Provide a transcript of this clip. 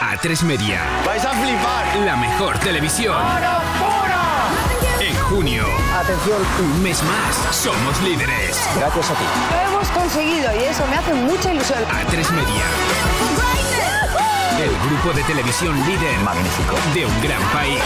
A3 Media. Vais a flipar. La mejor televisión. En junio. Atención. Un mes más. Somos líderes. Gracias a ti. Lo hemos conseguido y eso me hace mucha ilusión. a tres Media. El grupo de televisión líder Magnífico. de un gran país.